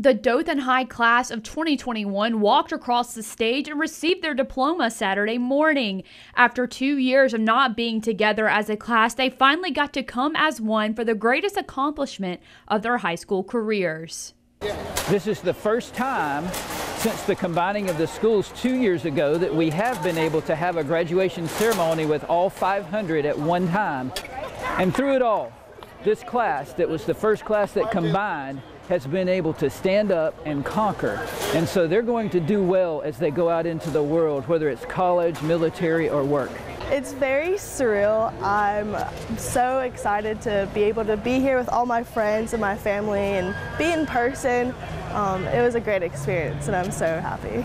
The Dothan High class of 2021 walked across the stage and received their diploma Saturday morning. After two years of not being together as a class, they finally got to come as one for the greatest accomplishment of their high school careers. This is the first time since the combining of the schools two years ago that we have been able to have a graduation ceremony with all 500 at one time. And through it all, this class that was the first class that combined has been able to stand up and conquer. And so they're going to do well as they go out into the world, whether it's college, military, or work. It's very surreal. I'm so excited to be able to be here with all my friends and my family and be in person. Um, it was a great experience and I'm so happy.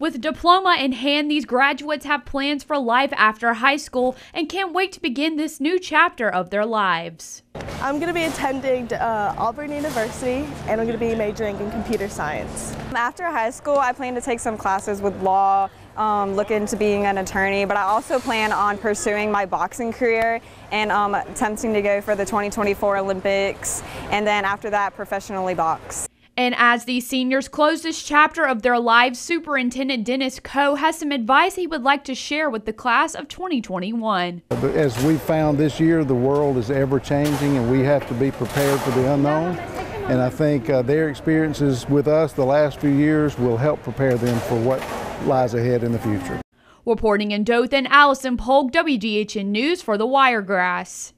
With diploma in hand, these graduates have plans for life after high school and can't wait to begin this new chapter of their lives. I'm going to be attending uh, Auburn University and I'm going to be majoring in computer science. After high school, I plan to take some classes with law, um, look into being an attorney, but I also plan on pursuing my boxing career and um, attempting to go for the 2024 Olympics and then after that professionally box. And as these seniors close this chapter of their lives, Superintendent Dennis Coe has some advice he would like to share with the class of 2021. As we found this year, the world is ever changing and we have to be prepared for the unknown. And I think uh, their experiences with us the last few years will help prepare them for what lies ahead in the future. Reporting in Dothan, Allison Polk, WDHN News for the Wiregrass.